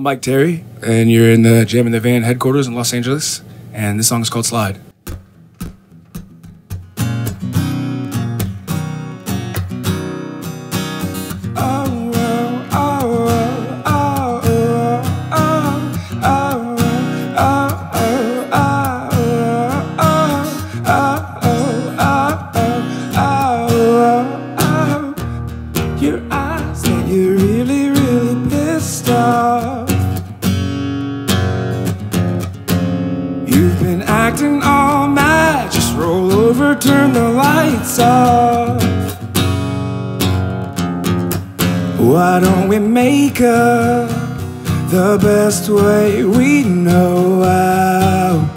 I'm Myke Terry, and you're in the Jam in the Van headquarters in Los Angeles, and this song is called Slide. Roll over, turn the lights off. Why don't we make up the best way we know how?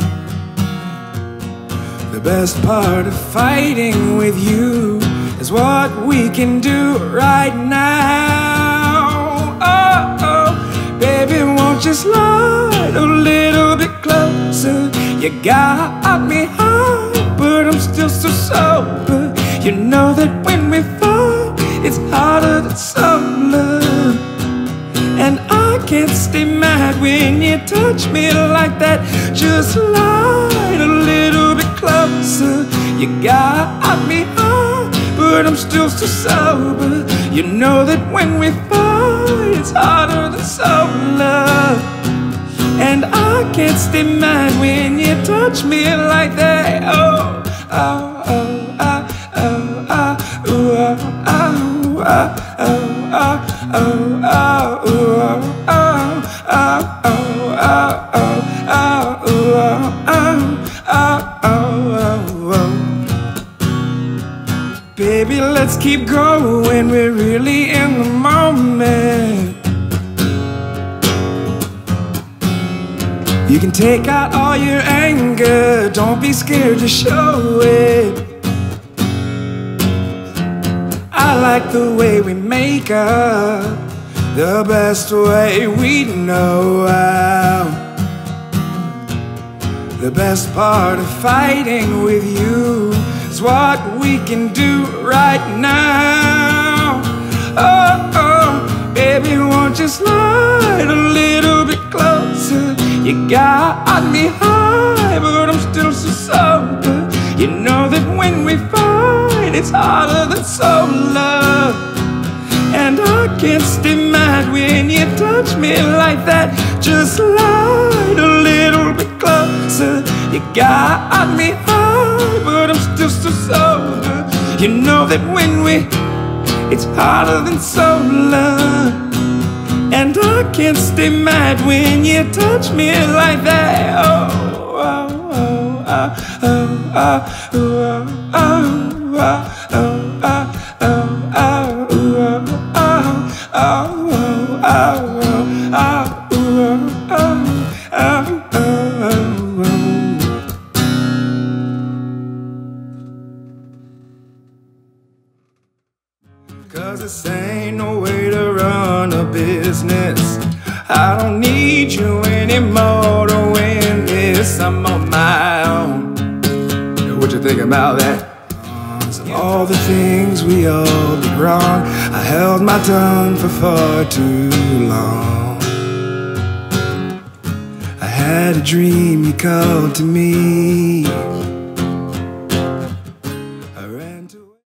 The best part of fighting with you is what we can do right now. Oh, oh, baby, won't you slide a little bit closer? You got me still so sober. You know that when we fall, it's harder than solar. And I can't stay mad when you touch me like that. Just slide a little bit closer. You got me high, but I'm still so sober. You know that when we fight, it's harder than solar. And I can't stay mad when you touch me like that. Oh, Baby, let's keep going. We're really in the moment. You can take out all your anger, don't be scared to show it. I like the way we make up, the best way we know how. The best part of fighting with you what we can do right now. Oh, oh, baby, won't you slide a little bit closer? You got me high, but I'm still so sober. You know that when we fight, it's harder than solar. And I can't stay mad when you touch me like that. Just slide a little bit closer. You got me high, but I'm still so sober. You know that when we, it's harder than solar. And I can't stay mad when you touch me like that. Oh, oh, oh, oh, oh, oh, oh, oh, oh, oh, Cause this ain't no way to run a business. I don't need you anymore to win this. I'm on my own. What you think about that? All the things we all did wrong. I held my tongue for far too long. I had a dream, you called to me.